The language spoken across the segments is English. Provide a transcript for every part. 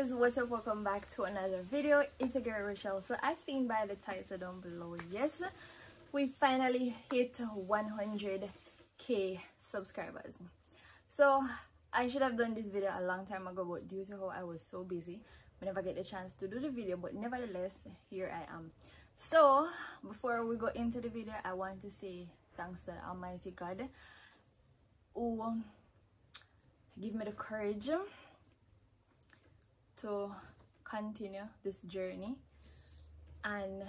guys what's up welcome back to another video. It's a girl Rochelle. So as seen by the title down below yes we finally hit 100k subscribers. So I should have done this video a long time ago but due to how I was so busy I never get the chance to do the video but nevertheless here I am. So before we go into the video I want to say thanks to Almighty God who give me the courage to continue this journey and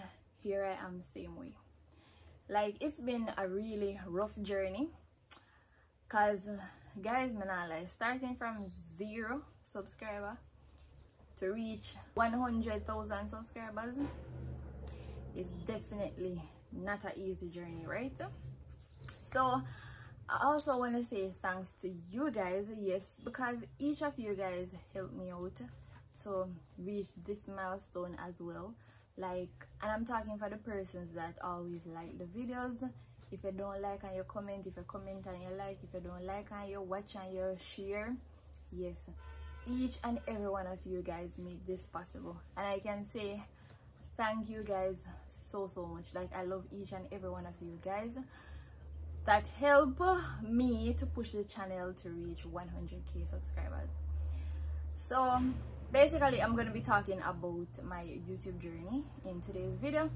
here I am same way. Like it's been a really rough journey cause guys man like starting from zero subscriber to reach 100,000 subscribers is definitely not an easy journey right? So I also want to say thanks to you guys yes because each of you guys helped me out to reach this milestone as well like and i'm talking for the persons that always like the videos. If you don't like and you comment if you comment and you like if you don't like and you watch and you share yes each and every one of you guys made this possible. And i can say thank you guys so so much. Like i love each and every one of you guys. That help me to push the channel to reach 100k subscribers. So basically i'm to be talking about my youtube journey in today's video.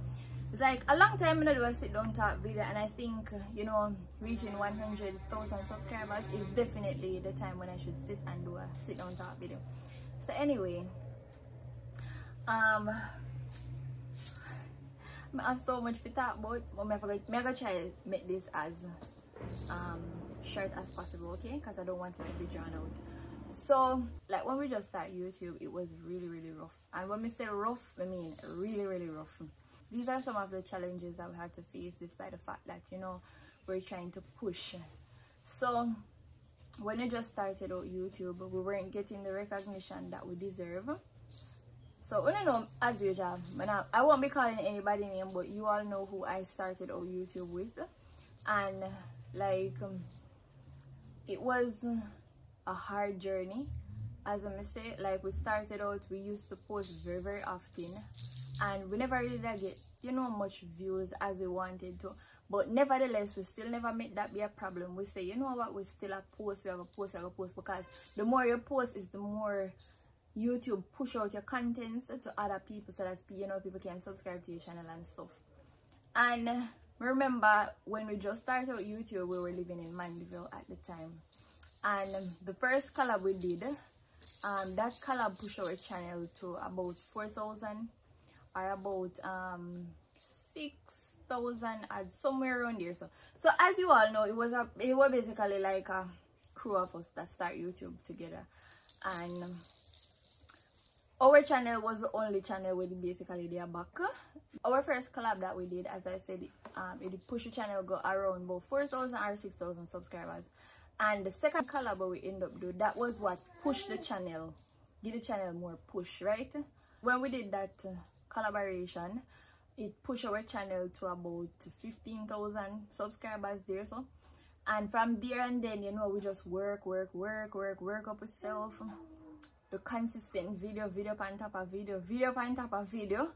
It's like a long time I'm do a sit down talk video and i think you know reaching 100,000 subscribers is definitely the time when i should sit and do a sit down talk video. So anyway um I have so much to talk about but I'm gonna try to make this as um short as possible okay? Because i don't want it to be drawn out so like when we just start youtube it was really really rough. And when we say rough i mean really really rough. These are some of the challenges that we had to face despite the fact that you know we're trying to push. So when we just started out youtube we weren't getting the recognition that we deserve. So when you know as usual I, I won't be calling anybody name but you all know who i started out youtube with. And like um, it was a hard journey. As I say like we started out we used to post very very often and we never really get you know much views as we wanted to. But nevertheless we still never make that be a problem. We say you know what? We still a post we have a post we have a post because the more you post is the more youtube push out your contents to other people so that you know people can subscribe to your channel and stuff. And remember when we just started youtube we were living in mandeville at the time and the first collab we did um that collab pushed our channel to about 4,000 or about um 6,000 and somewhere around there. So so as you all know it was a it was basically like a crew of us that start youtube together. And our channel was the only channel with basically their back. Our first collab that we did as i said um it pushed the channel go around about 4,000 or 6,000 subscribers and the second collab we end up doing that was what pushed the channel. Give the channel more push right? When we did that uh, collaboration it pushed our channel to about 15,000 subscribers there so. And from there and then you know we just work work work work work up itself the consistent video video on top of video video on top of video.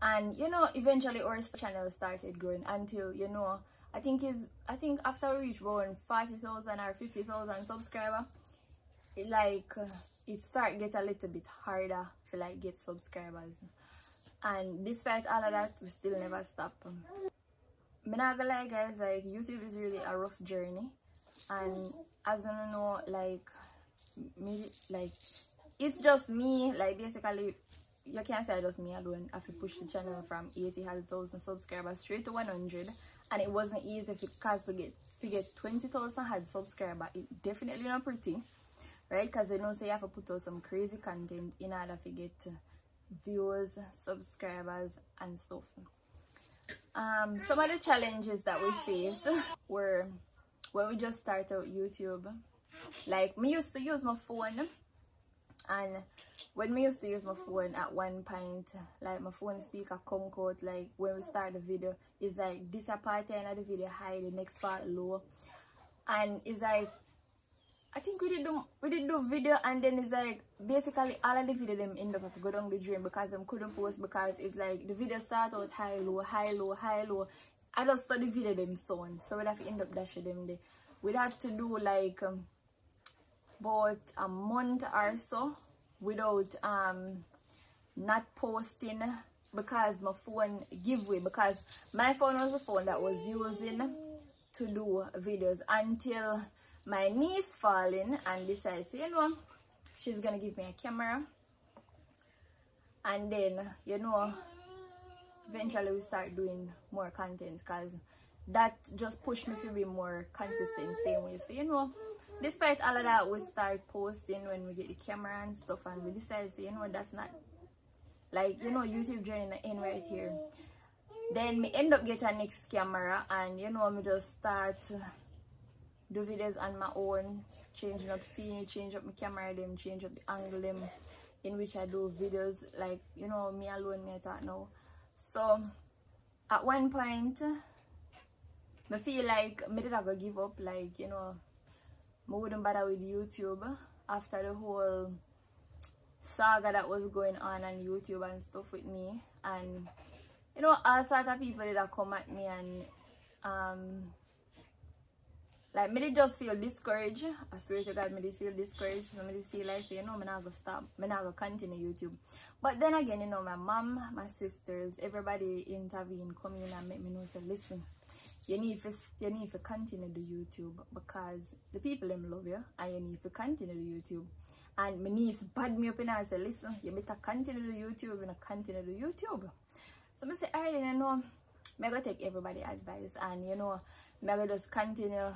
And you know eventually our channel started growing until you know I think is I think after we reach around 40,000 or 50,000 subscriber it like it start get a little bit harder to like get subscribers. And despite all of that we still never stop. I'm not gonna lie guys like YouTube is really a rough journey. And as you know like me like it's just me like basically you can't say just me alone. I have to push the channel from 80,000 subscribers straight to 100 and it wasn't easy because we get we get 20,000 had subscriber it definitely not pretty right? Because you know say you have to put out some crazy content in order to get viewers subscribers and stuff. Um some of the challenges that we faced were when we just started youtube. Like me used to use my phone and when me used to use my phone at one point like my phone speaker come out like when we start the video it's like this part of the video high the next part low and it's like I think we did do we did do video and then it's like basically all of the video them end up go down the drain because them couldn't post because it's like the video start out high low high low high low. I just saw the video them soon so we'd have to end up dashing them there. We'd have to do like um, about a month or so without um not posting because my phone give way because my phone was the phone that was using to do videos until my niece falling and decides, you know, she's gonna give me a camera. And then, you know, eventually we start doing more content because that just pushed me to be more consistent same way. So, you know, despite all of that, we start posting when we get the camera and stuff and we decide, you know, that's not, like, you know, YouTube journey in right here. Then me end up getting next camera and, you know, me just start do videos on my own changing up scene change up my camera them change up the angle them in which i do videos like you know me alone me talk now so at one point I feel like me did I go give up like you know I wouldn't bother with YouTube after the whole saga that was going on on YouTube and stuff with me. And you know all sorts of people that come at me and um like me did just feel discouraged. I swear to god me did feel discouraged. So me did feel like say you know me not gonna stop me not gonna continue youtube. But then again you know my mom my sisters everybody intervene come in and make me know say listen you need to you need to continue the youtube because the people them love you and you need to continue the youtube. And my niece bad me up and I say listen you better continue the youtube and continue the youtube. So I say alright you know me gonna take everybody advice and you know me gonna just continue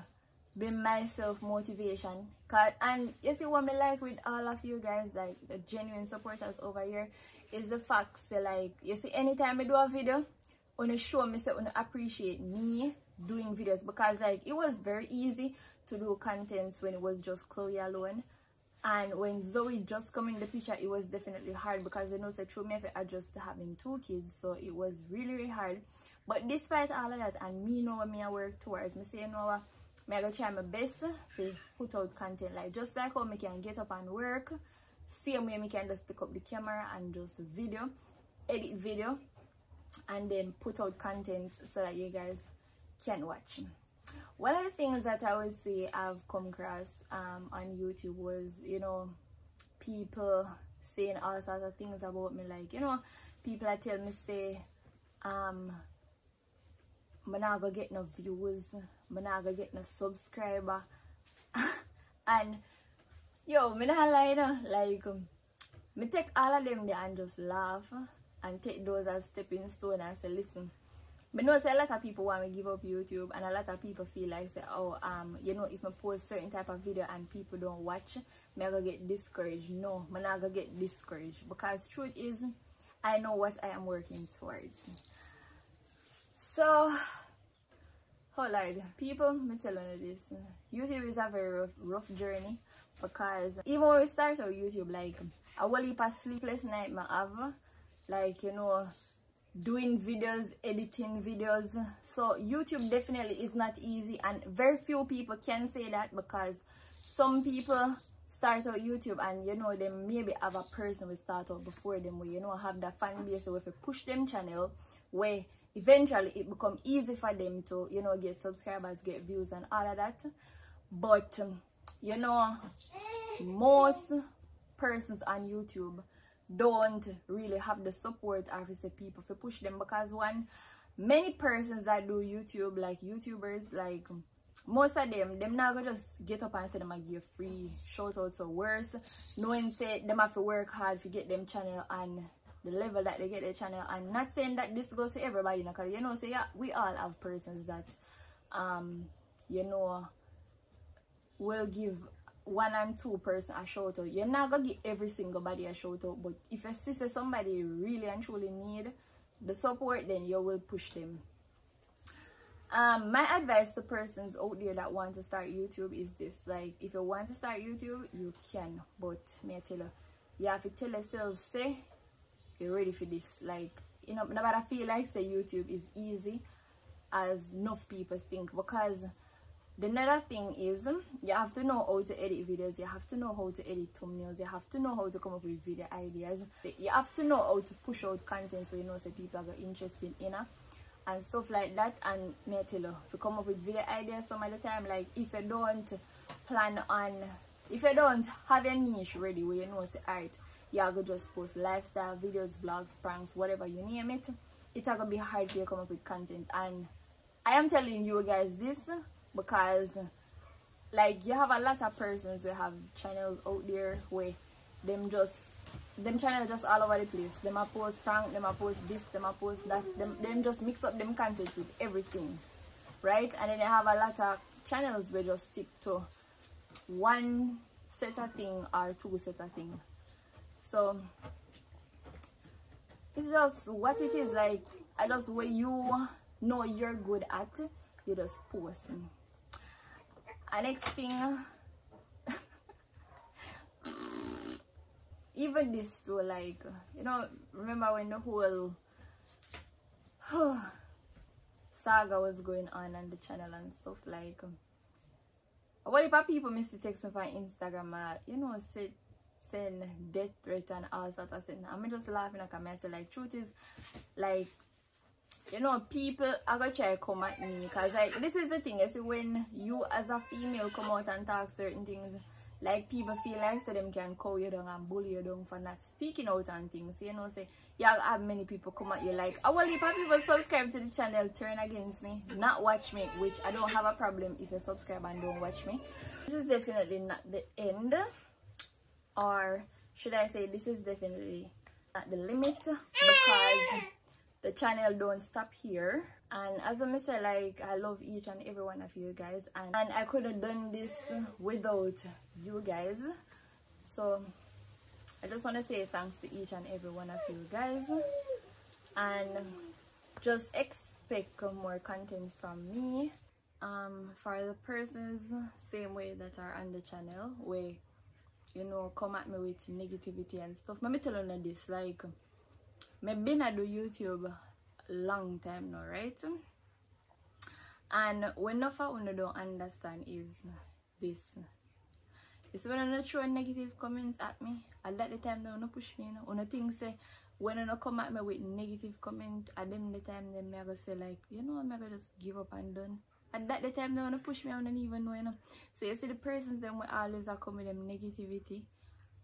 be myself motivation Cause, and you see what me like with all of you guys like the genuine supporters over here is the fact say like you see anytime I do a video wanna show me say wanna appreciate me doing videos because like it was very easy to do contents when it was just Chloe alone. And when Zoe just come in the picture it was definitely hard because you know say through me have to adjust to having two kids so it was really really hard. But despite all of that and me know me I work towards me say you know what I go try my best to put out content. Like just like how I can get up and work same way I can just pick up the camera and just video edit video and then put out content so that you guys can watch. One of the things that I would say I've come across um, on YouTube was you know people saying all sorts of things about me like you know people are telling me say um I'm not gonna get no views I'm not gonna get no subscriber. And yo me not lie no like um, me take all of them there and just laugh and take those as stepping stone and say listen but no, say a lot of people want to give up YouTube and a lot of people feel like say oh um you know if I post certain type of video and people don't watch me I gonna get discouraged. No I'm not gonna get discouraged because truth is I know what I am working towards. So oh lord people me tell you this youtube is a very rough, rough journey because even when we start our youtube like a whole heap of sleepless night I have like you know doing videos editing videos. So youtube definitely is not easy and very few people can say that because some people start out youtube and you know they maybe have a person will start out before them where you know have that fan base so if you push them channel where eventually it become easy for them to you know get subscribers get views and all of that. But you know most persons on youtube don't really have the support obviously people to push them because one many persons that do youtube like youtubers like most of them them not gonna just get up and say them and give free shout outs or worse knowing say them have to work hard to get them channel and the level that they get their channel. And not saying that this goes to everybody because you know say yeah we all have persons that um you know will give one and two person a shout out you're not gonna give every single body a shout out but if you see somebody really and truly need the support then you will push them. Um my advice to persons out there that want to start youtube is this. Like if you want to start youtube you can but may I tell you you have to tell yourself say you're ready for this. Like you know no matter feel like say youtube is easy as enough people think because the another thing is um, you have to know how to edit videos you have to know how to edit thumbnails you have to know how to come up with video ideas. You have to know how to push out content so you know so people are interested in it and stuff like that. And me tell you if you come up with video ideas some of the time like if you don't plan on if you don't have a niche ready where you know say alright you are gonna just post lifestyle videos vlogs pranks whatever you name it it's gonna be hard to come up with content. And i am telling you guys this because like you have a lot of persons who have channels out there where them just them channel just all over the place. Them a post prank them a post this them a post that. Them, them just mix up them content with everything right? And then you have a lot of channels where just stick to one set of thing or two set of thing. So it's just what it is. Like i just where you know you're good at you just post and next thing even this too like you know remember when the whole saga was going on on the channel and stuff like what if people miss the text on instagram uh, you know say send death threat and all sorts of things. I'm just laughing like i say like truth is like you know people are gonna try to come at me because like this is the thing see when you as a female come out and talk certain things like people feel like so them can call you down and bully you down for not speaking out on things you know say y'all have many people come at you like oh well if people subscribe to the channel turn against me not watch me which i don't have a problem if you subscribe and don't watch me. This is definitely not the end or should i say this is definitely not the limit because the channel don't stop here. And as I say like I love each and every one of you guys. And, and I could have done this without you guys. So I just want to say thanks to each and every one of you guys. And just expect more content from me um for the persons same way that are on the channel where you know come at me with negativity and stuff. Let me tell you this like me been I do YouTube long time now, right? And when of you don't understand is this. It's when I throw negative comments at me, at that the time they wanna push me, you know. When I say when I come at me with negative comment, at them the time then I go say like, you know, I'm gonna just give up and done. At that the time they wanna push me, I don't even know, you know. So you see the persons them will always are come with them negativity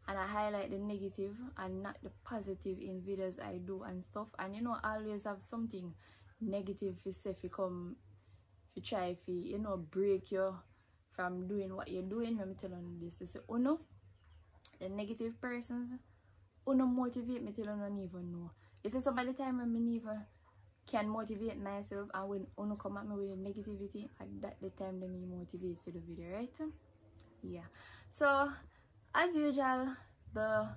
and I highlight the negative and not the positive in videos I do and stuff. And you know I always have something negative to say if you come if you try if you, you know break you from doing what you're doing. Let me tell you this. Say oh no the negative persons oh no motivate me till I don't even know. See some of the time when me never can motivate myself and when uno come at me with negativity at that the time let me motivate for the video right? Yeah. So as usual the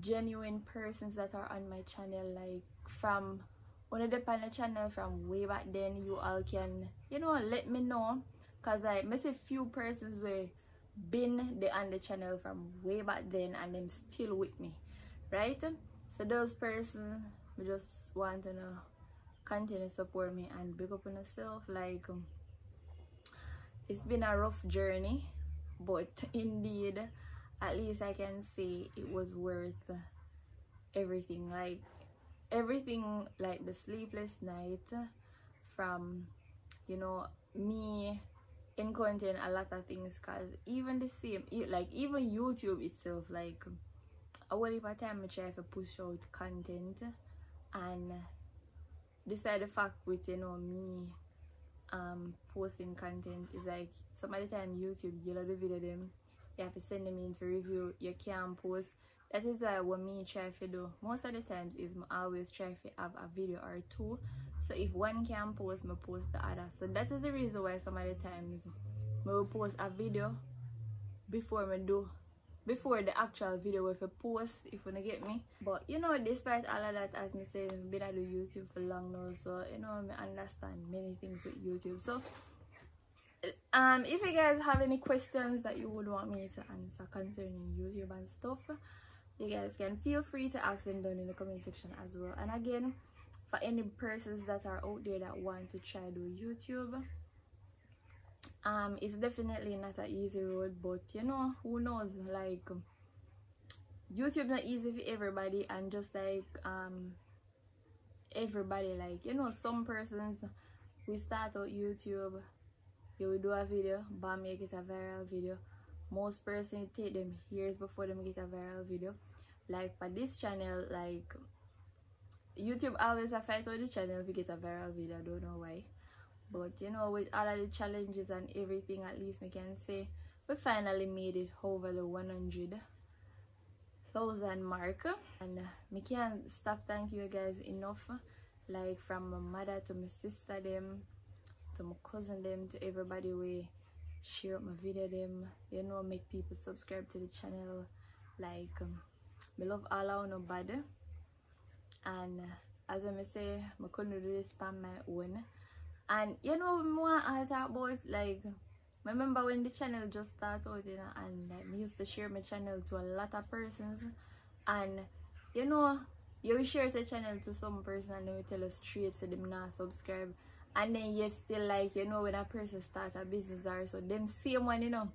genuine persons that are on my channel like from one of the the channel from way back then you all can you know let me know. Because i miss a few persons were been the on the channel from way back then and them still with me right? So those persons just want to know continue to support me and big up on yourself like um, it's been a rough journey but indeed at least I can say it was worth everything. Like everything like the sleepless night from you know me encountering a lot of things. Because even the same like even youtube itself like a whole heap of time I try to push out content. And despite the fact with you know me um posting content is like some of the time youtube you know the video them you have to send them in for review your can post. That is why what me try to do. Most of the times is I always try to have a video or two. So if one can post me post the other. So that is the reason why some of the times I will post a video before me do before the actual video with a post if you get me. But you know despite all of that as me said been do youtube for long now so you know I understand many things with youtube. So um if you guys have any questions that you would want me to answer concerning youtube and stuff you guys can feel free to ask them down in the comment section as well. And again for any persons that are out there that want to try do youtube um it's definitely not an easy road but you know who knows? Like youtube not easy for everybody and just like um everybody like you know some persons we start out youtube you will do a video but make it a viral video. Most person take them years before them get a viral video. Like for this channel like youtube always a fight with the channel to get a viral video. I don't know why. But you know with all of the challenges and everything at least we can say we finally made it over the 100 thousand mark. And uh, me can't stop thank you guys enough like from my mother to my sister them to my cousin them to everybody we share my video them. You know make people subscribe to the channel. Like um, me love all our nobody. And as I may say I couldn't do this by my own. And you know more I talk about like remember when the channel just started out you know and like, me used to share my channel to a lot of persons. And you know you share the channel to some person and they will tell us straight so them not subscribe and then you still like you know when a person start a business or so them same one you know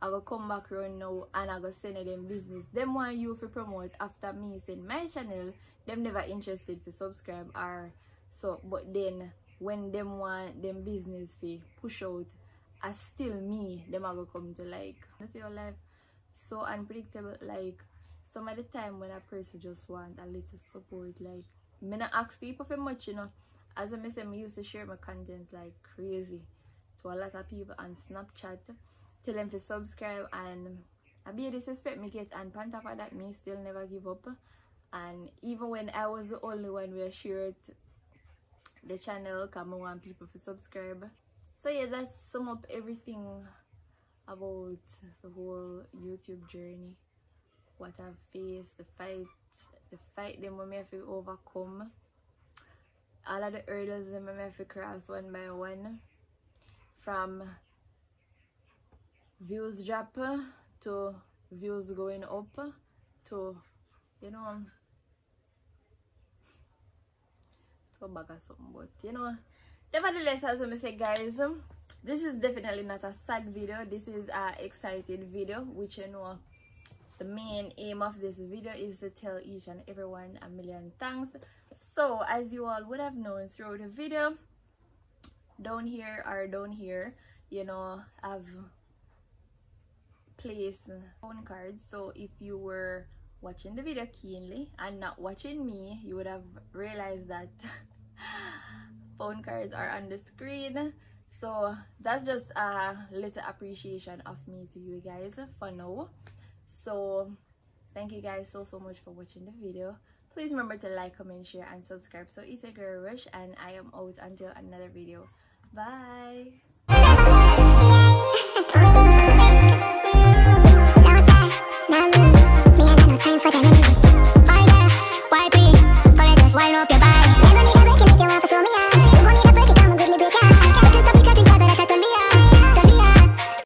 I will come back around now and I go send them business. Them want you to promote after me send my channel. Them never interested to subscribe or so but then when them want them business fee push out as still me them are gonna come to like you see your life so unpredictable like some of the time when a person just want a little support like me not ask people for much you know as I say I used to share my contents like crazy to a lot of people on Snapchat tell them to subscribe and I be disrespect me get and on top of that me still never give up. And even when I was the only one who shared the channel come want people to subscribe. So yeah that's sum up everything about the whole youtube journey. What i've faced the fight the fight them when I have to overcome all of the hurdles them I have to cross one by one. From views drop to views going up to you know so bag or something but you know. Nevertheless as I say guys this is definitely not a sad video. This is a excited video which you know the main aim of this video is to tell each and everyone a million thanks. So as you all would have known throughout the video down here or down here you know i've placed phone cards. So if you were watching the video keenly and not watching me you would have realized that phone cards are on the screen. So that's just a little appreciation of me to you guys for now so thank you guys so so much for watching the video. Please remember to like comment share and subscribe. So it's a girl Rosh and i am out until another video. Bye